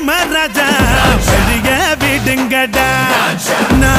மராஜா பெரிய வீடுங்கடா. நான்